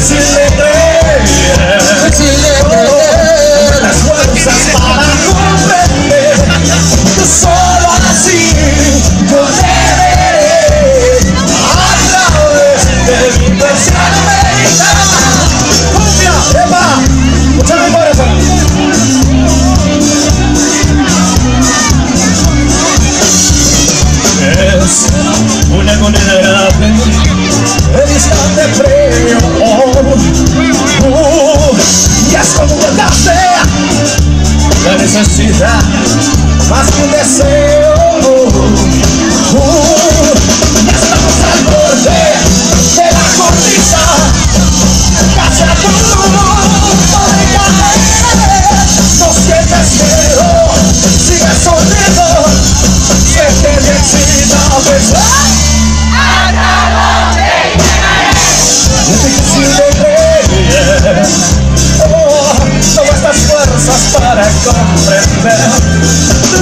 si le creer, si le las fuerzas para comprender, solo así yo le mi. Es una instante fresco. baixo descer.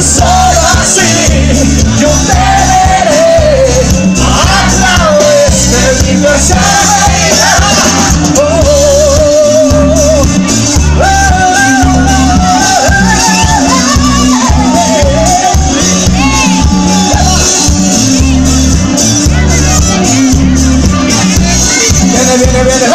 solo así yo te veré a través de este mi pesadilla. Oh, oh, oh, viene, viene, viene.